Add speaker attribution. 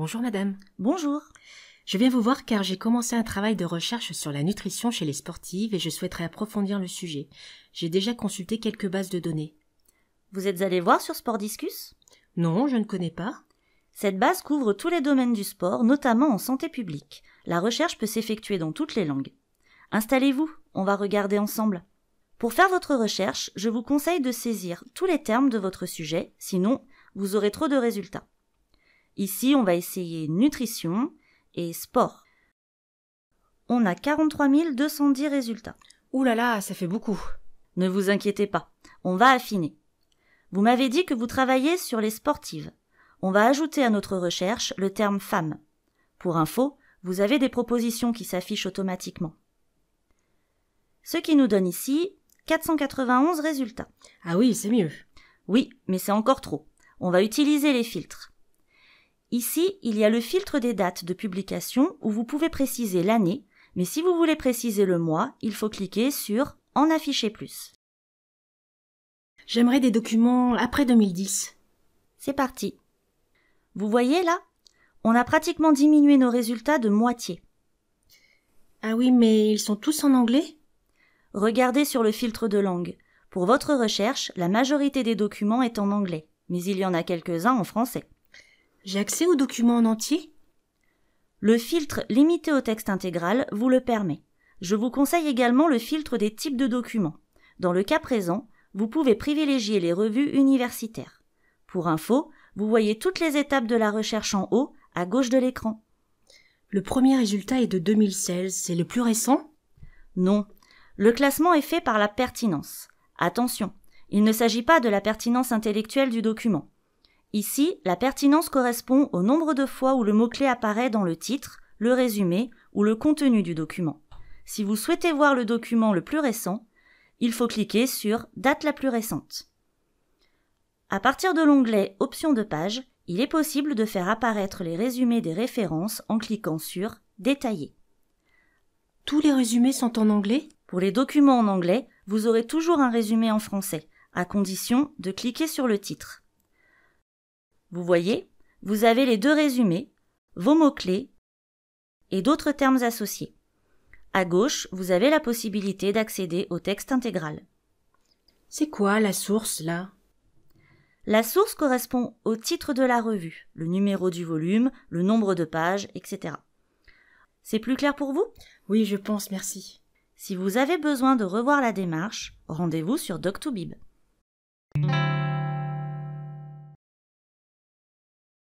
Speaker 1: Bonjour madame.
Speaker 2: Bonjour.
Speaker 1: Je viens vous voir car j'ai commencé un travail de recherche sur la nutrition chez les sportives et je souhaiterais approfondir le sujet. J'ai déjà consulté quelques bases de données.
Speaker 2: Vous êtes allé voir sur Sportdiscus
Speaker 1: Non, je ne connais pas.
Speaker 2: Cette base couvre tous les domaines du sport, notamment en santé publique. La recherche peut s'effectuer dans toutes les langues. Installez-vous, on va regarder ensemble. Pour faire votre recherche, je vous conseille de saisir tous les termes de votre sujet, sinon vous aurez trop de résultats. Ici, on va essayer nutrition et sport. On a 43 210 résultats.
Speaker 1: Ouh là là, ça fait beaucoup.
Speaker 2: Ne vous inquiétez pas, on va affiner. Vous m'avez dit que vous travaillez sur les sportives. On va ajouter à notre recherche le terme femme. Pour info, vous avez des propositions qui s'affichent automatiquement. Ce qui nous donne ici 491 résultats.
Speaker 1: Ah oui, c'est mieux.
Speaker 2: Oui, mais c'est encore trop. On va utiliser les filtres. Ici, il y a le filtre des dates de publication où vous pouvez préciser l'année, mais si vous voulez préciser le mois, il faut cliquer sur En afficher plus.
Speaker 1: J'aimerais des documents après 2010.
Speaker 2: C'est parti. Vous voyez là On a pratiquement diminué nos résultats de moitié.
Speaker 1: Ah oui, mais ils sont tous en anglais?
Speaker 2: Regardez sur le filtre de langue. Pour votre recherche, la majorité des documents est en anglais, mais il y en a quelques-uns en français.
Speaker 1: J'ai accès aux documents en entier?
Speaker 2: Le filtre limité au texte intégral vous le permet. Je vous conseille également le filtre des types de documents. Dans le cas présent, vous pouvez privilégier les revues universitaires. Pour info, vous voyez toutes les étapes de la recherche en haut, à gauche de l'écran.
Speaker 1: Le premier résultat est de 2016, c'est le plus récent?
Speaker 2: Non, le classement est fait par la pertinence. Attention, il ne s'agit pas de la pertinence intellectuelle du document. Ici, la pertinence correspond au nombre de fois où le mot-clé apparaît dans le titre, le résumé ou le contenu du document. Si vous souhaitez voir le document le plus récent, il faut cliquer sur Date la plus récente. À partir de l'onglet Options de page, il est possible de faire apparaître les résumés des références en cliquant sur Détailler.
Speaker 1: Tous les résumés sont en anglais?
Speaker 2: Pour les documents en anglais, vous aurez toujours un résumé en français, à condition de cliquer sur le titre. Vous voyez, vous avez les deux résumés, vos mots-clés et d'autres termes associés. À gauche, vous avez la possibilité d'accéder au texte intégral.
Speaker 1: C'est quoi la source là?
Speaker 2: La source correspond au titre de la revue, le numéro du volume, le nombre de pages, etc. C'est plus clair pour vous?
Speaker 1: Oui, je pense, merci.
Speaker 2: Si vous avez besoin de revoir la démarche, rendez-vous sur Doc2Bib.